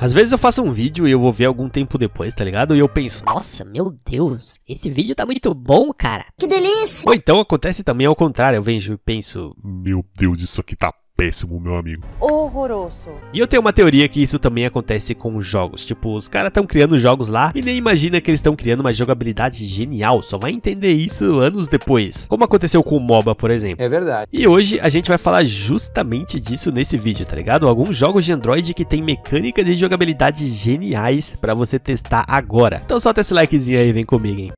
Às vezes eu faço um vídeo e eu vou ver algum tempo depois, tá ligado? E eu penso, Nossa, meu Deus, esse vídeo tá muito bom, cara. Que delícia! ou então acontece também ao contrário, eu vejo e penso. Meu Deus, isso aqui tá péssimo, meu amigo. horroroso. E eu tenho uma teoria que isso também acontece com jogos. Tipo, os caras estão criando jogos lá e nem imagina que eles estão criando uma jogabilidade genial. Só vai entender isso anos depois. Como aconteceu com o MOBA, por exemplo. É verdade. E hoje a gente vai falar justamente disso nesse vídeo, tá ligado? Alguns jogos de Android que tem mecânicas de jogabilidade geniais pra você testar agora. Então solta esse likezinho aí, vem comigo, hein?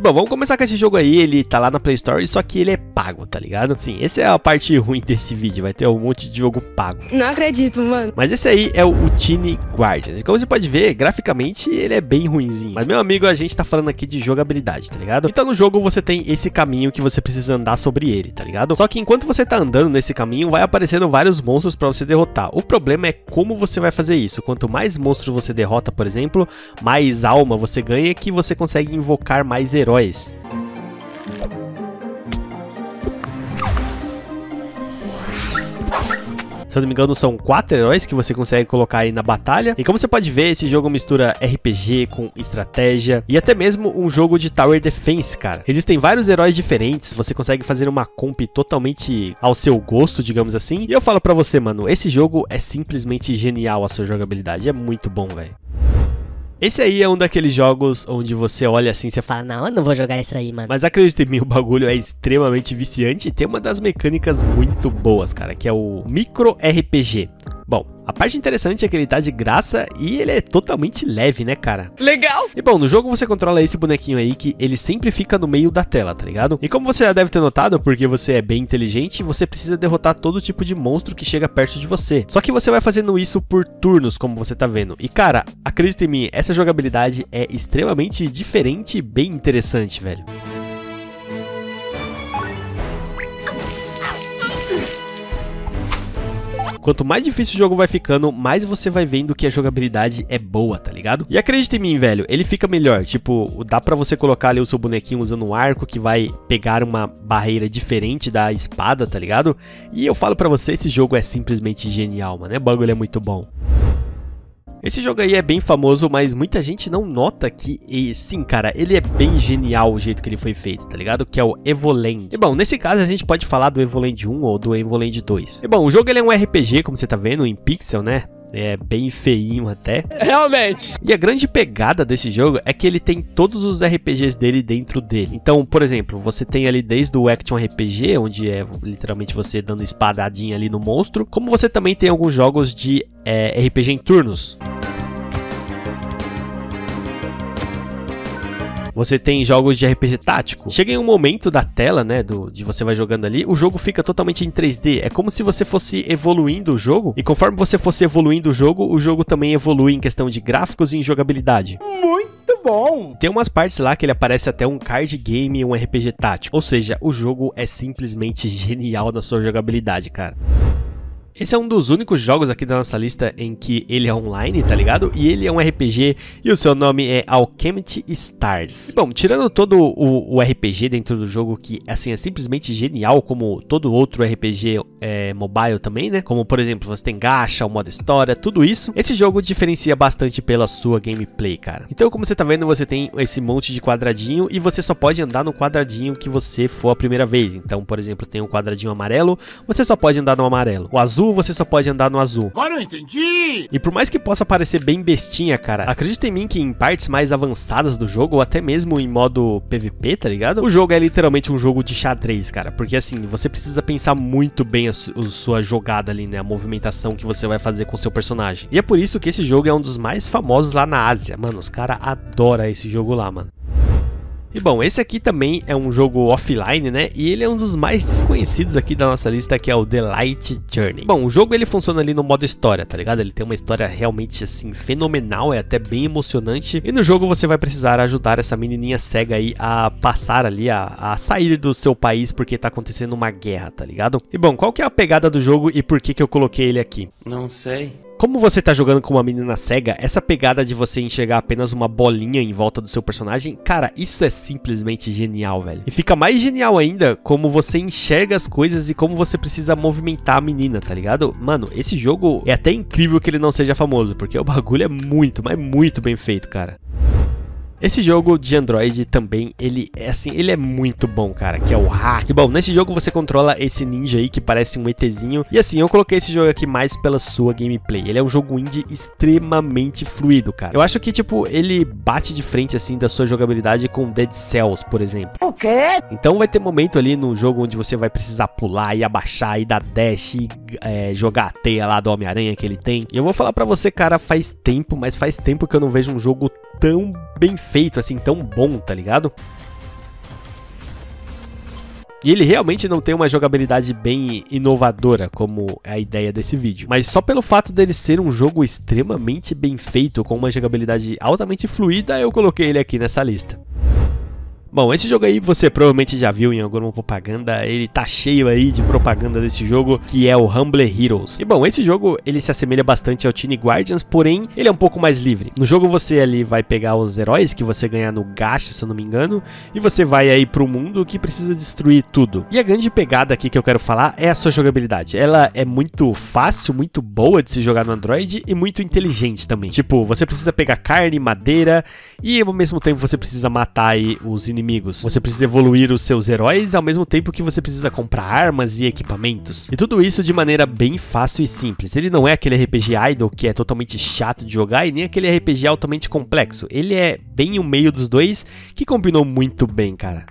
E bom, vamos começar com esse jogo aí, ele tá lá na Play Store, só que ele é pago, tá ligado? Sim, essa é a parte ruim desse vídeo, vai ter um monte de jogo pago. Não acredito, mano. Mas esse aí é o Tiny Guardians. E como você pode ver, graficamente ele é bem ruinzinho. Mas, meu amigo, a gente tá falando aqui de jogabilidade, tá ligado? Então no jogo você tem esse caminho que você precisa andar sobre ele, tá ligado? Só que enquanto você tá andando nesse caminho, vai aparecendo vários monstros pra você derrotar. O problema é como você vai fazer isso. Quanto mais monstros você derrota, por exemplo, mais alma você ganha que você consegue invocar mais heróis. Se eu não me engano, são quatro heróis que você consegue colocar aí na batalha. E como você pode ver, esse jogo mistura RPG com estratégia e até mesmo um jogo de Tower Defense, cara. Existem vários heróis diferentes, você consegue fazer uma comp totalmente ao seu gosto, digamos assim. E eu falo pra você, mano, esse jogo é simplesmente genial a sua jogabilidade. É muito bom, velho. Esse aí é um daqueles jogos onde você olha assim e você fala, não, eu não vou jogar isso aí, mano. mas acredita em mim, o bagulho é extremamente viciante e tem uma das mecânicas muito boas, cara, que é o micro RPG. Bom, a parte interessante é que ele tá de graça e ele é totalmente leve, né, cara? Legal. E bom, no jogo você controla esse bonequinho aí que ele sempre fica no meio da tela, tá ligado? E como você já deve ter notado, porque você é bem inteligente, você precisa derrotar todo tipo de monstro que chega perto de você. Só que você vai fazendo isso por turnos, como você tá vendo. E cara, acredita em mim, essa jogabilidade é extremamente diferente e bem interessante, velho. Quanto mais difícil o jogo vai ficando, mais você vai vendo que a jogabilidade é boa, tá ligado? E acredita em mim, velho, ele fica melhor. Tipo, dá pra você colocar ali o seu bonequinho usando um arco que vai pegar uma barreira diferente da espada, tá ligado? E eu falo pra você, esse jogo é simplesmente genial, mano. O bagulho é muito bom. Esse jogo aí é bem famoso, mas muita gente não nota que, e, sim, cara, ele é bem genial o jeito que ele foi feito, tá ligado? Que é o Evoland. E bom, nesse caso a gente pode falar do Evoland 1 ou do Evoland 2. E bom, o jogo ele é um RPG, como você tá vendo, em pixel, né? É bem feinho até. Realmente. E a grande pegada desse jogo é que ele tem todos os RPGs dele dentro dele. Então, por exemplo, você tem ali desde o Action RPG, onde é literalmente você dando espadadinha ali no monstro, como você também tem alguns jogos de é, RPG em turnos. Você tem jogos de RPG tático. Chega em um momento da tela, né, do, de você vai jogando ali, o jogo fica totalmente em 3D. É como se você fosse evoluindo o jogo, e conforme você fosse evoluindo o jogo, o jogo também evolui em questão de gráficos e em jogabilidade. Muito bom. Tem umas partes lá que ele aparece até um card game e um RPG tático. Ou seja, o jogo é simplesmente genial na sua jogabilidade, cara. Esse é um dos únicos jogos aqui da nossa lista em que ele é online, tá ligado? E ele é um RPG e o seu nome é Alchemist Stars. Bom, tirando todo o, o RPG dentro do jogo, que assim é simplesmente genial, como todo outro RPG é, mobile também, né? Como por exemplo, você tem gacha, o modo história, tudo isso. Esse jogo diferencia bastante pela sua gameplay, cara. Então, como você tá vendo, você tem esse monte de quadradinho e você só pode andar no quadradinho que você for a primeira vez. Então, por exemplo, tem um quadradinho amarelo, você só pode andar no amarelo. O azul, você só pode andar no azul. Agora eu entendi. E por mais que possa parecer bem bestinha, cara, acredita em mim que em partes mais avançadas do jogo, ou até mesmo em modo PVP, tá ligado? O jogo é literalmente um jogo de xadrez, cara. Porque assim, você precisa pensar muito bem a, su a sua jogada ali, né? A movimentação que você vai fazer com o seu personagem. E é por isso que esse jogo é um dos mais famosos lá na Ásia. Mano, os caras adoram esse jogo lá, mano. E bom, esse aqui também é um jogo offline, né? E ele é um dos mais desconhecidos aqui da nossa lista, que é o The Light Journey. Bom, o jogo ele funciona ali no modo história, tá ligado? Ele tem uma história realmente assim fenomenal, é até bem emocionante. E no jogo você vai precisar ajudar essa menininha cega aí a passar ali, a, a sair do seu país porque tá acontecendo uma guerra, tá ligado? E bom, qual que é a pegada do jogo e por que que eu coloquei ele aqui? Não sei. Como você tá jogando com uma menina cega, essa pegada de você enxergar apenas uma bolinha em volta do seu personagem, cara, isso é simplesmente genial, velho. E fica mais genial ainda como você enxerga as coisas e como você precisa movimentar a menina, tá ligado? Mano, esse jogo é até incrível que ele não seja famoso, porque o bagulho é muito, mas muito bem feito, cara. Esse jogo de Android também, ele é assim, ele é muito bom, cara, que é o Hack. Bom, nesse jogo você controla esse ninja aí que parece um ETzinho. E assim, eu coloquei esse jogo aqui mais pela sua gameplay. Ele é um jogo indie extremamente fluido, cara. Eu acho que, tipo, ele bate de frente, assim, da sua jogabilidade com Dead Cells, por exemplo. O quê? Então vai ter momento ali no jogo onde você vai precisar pular e abaixar e dar dash e é, jogar a teia lá do Homem-Aranha que ele tem. E eu vou falar pra você, cara, faz tempo, mas faz tempo que eu não vejo um jogo tão bem feito, assim, tão bom, tá ligado? E ele realmente não tem uma jogabilidade bem inovadora, como é a ideia desse vídeo. Mas só pelo fato dele ser um jogo extremamente bem feito, com uma jogabilidade altamente fluida, eu coloquei ele aqui nessa lista. Bom, esse jogo aí você provavelmente já viu em alguma propaganda, ele tá cheio aí de propaganda desse jogo, que é o Humble Heroes. E bom, esse jogo, ele se assemelha bastante ao Tiny Guardians, porém, ele é um pouco mais livre. No jogo você ali vai pegar os heróis que você ganha no gacha, se eu não me engano, e você vai aí pro mundo que precisa destruir tudo. E a grande pegada aqui que eu quero falar é a sua jogabilidade. Ela é muito fácil, muito boa de se jogar no Android e muito inteligente também. Tipo, você precisa pegar carne, madeira e ao mesmo tempo você precisa matar aí os inimigos inimigos. Você precisa evoluir os seus heróis ao mesmo tempo que você precisa comprar armas e equipamentos. E tudo isso de maneira bem fácil e simples. Ele não é aquele RPG idle que é totalmente chato de jogar e nem aquele RPG altamente complexo. Ele é bem o meio dos dois que combinou muito bem, cara.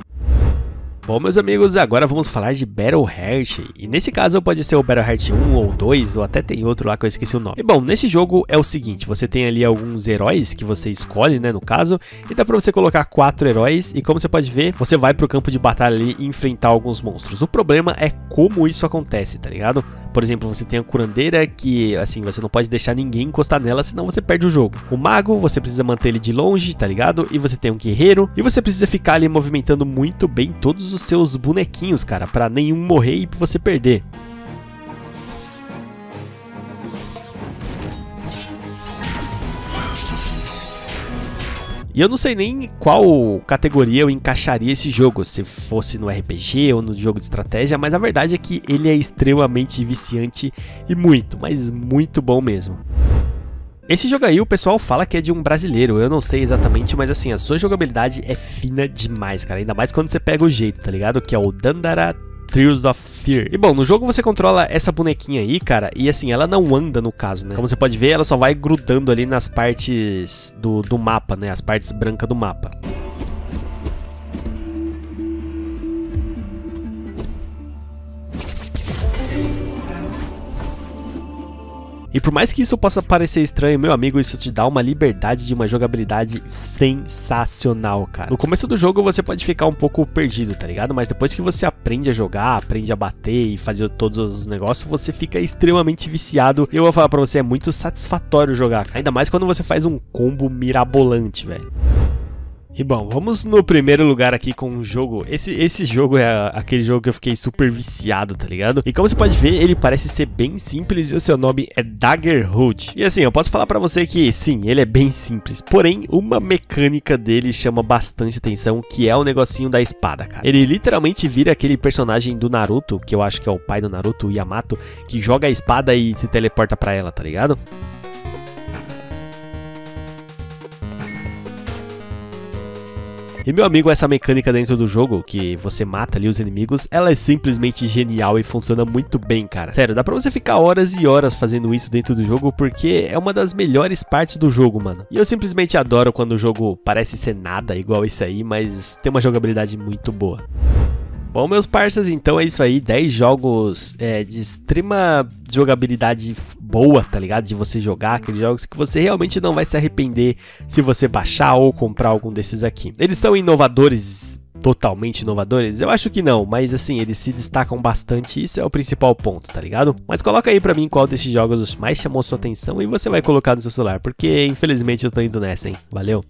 Bom, meus amigos, agora vamos falar de Battle Heart. E nesse caso pode ser o Battle Heart 1 ou 2, ou até tem outro lá que eu esqueci o nome. E bom, nesse jogo é o seguinte, você tem ali alguns heróis que você escolhe, né, no caso, e dá pra você colocar quatro heróis, e como você pode ver, você vai pro campo de batalha ali e enfrentar alguns monstros. O problema é como isso acontece, tá ligado? Por exemplo, você tem a curandeira que, assim, você não pode deixar ninguém encostar nela, senão você perde o jogo. O mago, você precisa manter ele de longe, tá ligado? E você tem um guerreiro, e você precisa ficar ali movimentando muito bem todos os seus bonequinhos, cara, para nenhum morrer e você perder. E eu não sei nem qual categoria eu encaixaria esse jogo, se fosse no RPG ou no jogo de estratégia, mas a verdade é que ele é extremamente viciante e muito, mas muito bom mesmo. Esse jogo aí o pessoal fala que é de um brasileiro, eu não sei exatamente, mas assim, a sua jogabilidade é fina demais, cara. Ainda mais quando você pega o jeito, tá ligado? Que é o Dandara Trials of Fear. E bom, no jogo você controla essa bonequinha aí, cara, e assim, ela não anda no caso, né? Como você pode ver, ela só vai grudando ali nas partes do, do mapa, né? As partes brancas do mapa. E por mais que isso possa parecer estranho, meu amigo, isso te dá uma liberdade de uma jogabilidade sensacional, cara. No começo do jogo você pode ficar um pouco perdido, tá ligado? Mas depois que você aprende a jogar, aprende a bater e fazer todos os negócios, você fica extremamente viciado. E eu vou falar pra você, é muito satisfatório jogar, ainda mais quando você faz um combo mirabolante, velho. E bom, vamos no primeiro lugar aqui com um jogo. Esse, esse jogo é aquele jogo que eu fiquei super viciado, tá ligado? E como você pode ver, ele parece ser bem simples e o seu nome é Daggerhood. E assim, eu posso falar pra você que sim, ele é bem simples. Porém, uma mecânica dele chama bastante atenção, que é o negocinho da espada, cara. Ele literalmente vira aquele personagem do Naruto, que eu acho que é o pai do Naruto, o Yamato, que joga a espada e se teleporta pra ela, tá ligado? E meu amigo, essa mecânica dentro do jogo, que você mata ali os inimigos, ela é simplesmente genial e funciona muito bem, cara. Sério, dá pra você ficar horas e horas fazendo isso dentro do jogo, porque é uma das melhores partes do jogo, mano. E eu simplesmente adoro quando o jogo parece ser nada igual esse aí, mas tem uma jogabilidade muito boa. Bom, meus parceiros, então é isso aí. 10 jogos é, de extrema jogabilidade boa, tá ligado? De você jogar aqueles jogos que você realmente não vai se arrepender se você baixar ou comprar algum desses aqui. Eles são inovadores totalmente inovadores? Eu acho que não, mas assim, eles se destacam bastante, isso é o principal ponto, tá ligado? Mas coloca aí pra mim qual desses jogos mais chamou sua atenção e você vai colocar no seu celular, porque infelizmente eu tô indo nessa, hein? Valeu!